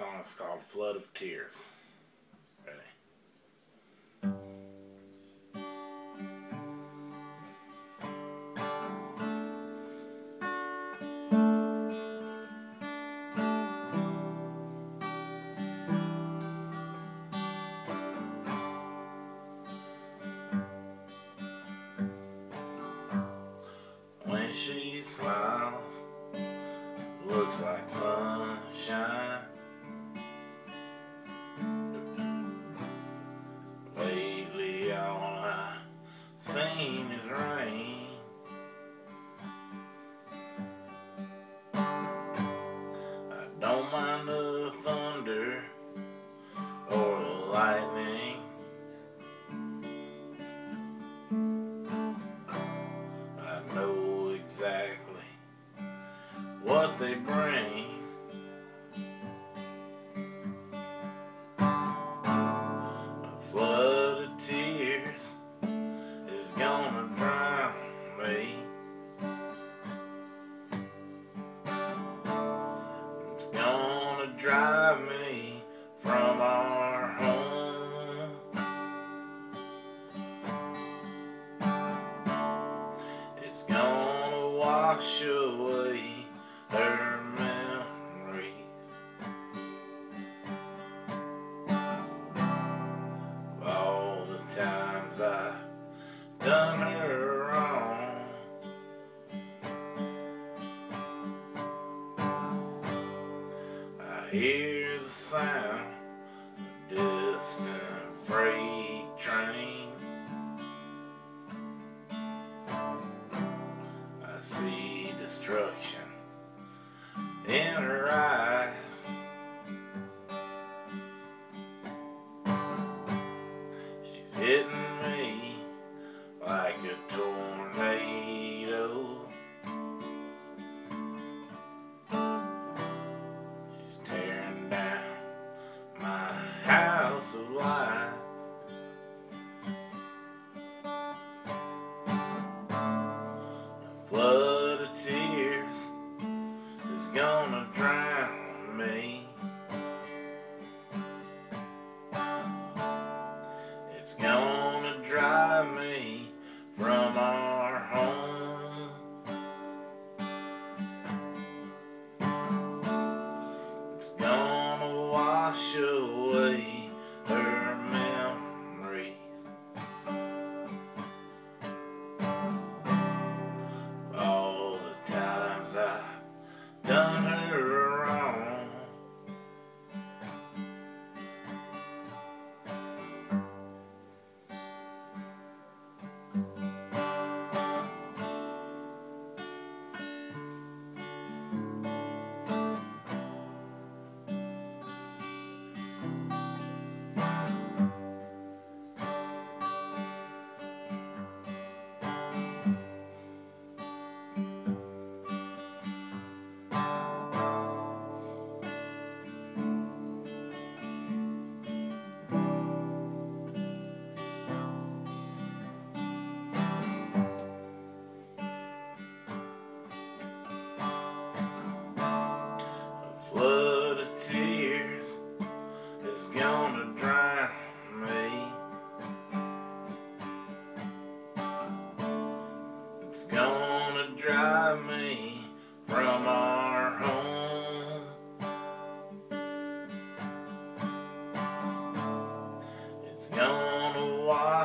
song is called Flood of Tears. When she smiles, looks like sunshine. They bring. Times I done her wrong. I hear the sound of distant freight train. I see destruction in her eyes. House of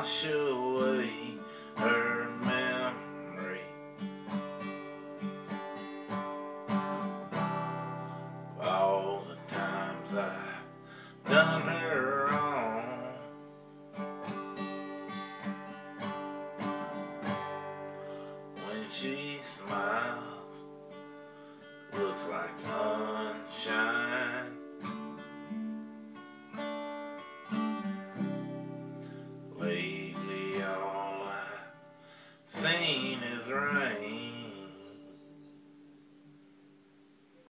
wash away her memory. All the times I've done her wrong. When she smiles, looks like sunshine. late.